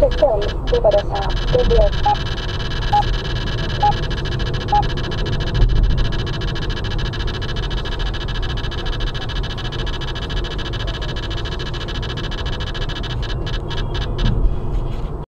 sistem kepada han. Det